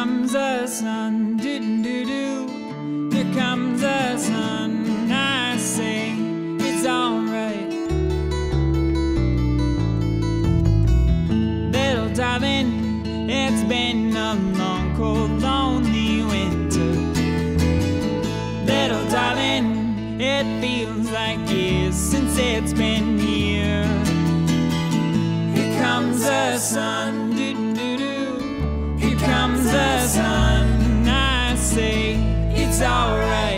comes the sun, doo doo doo. Here comes the sun. I say it's alright. Little darling, it's been a long, cold, lonely winter. Little darling, it feels like years since it's been here. Here comes the sun, sun. I say it's alright.